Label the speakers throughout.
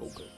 Speaker 1: Okay.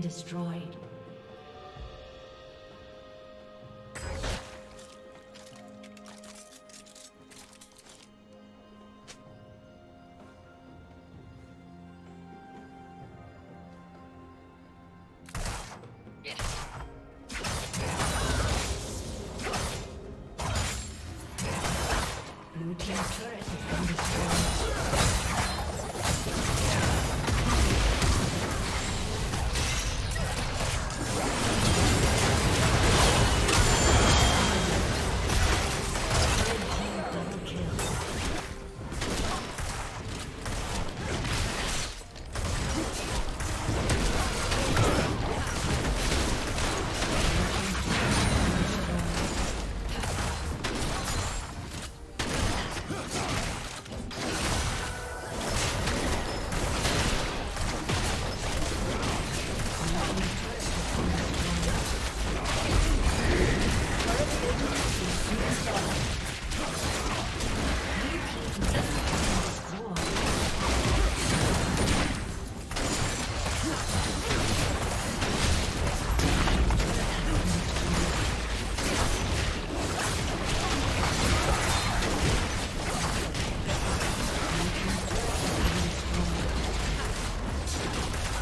Speaker 1: destroyed.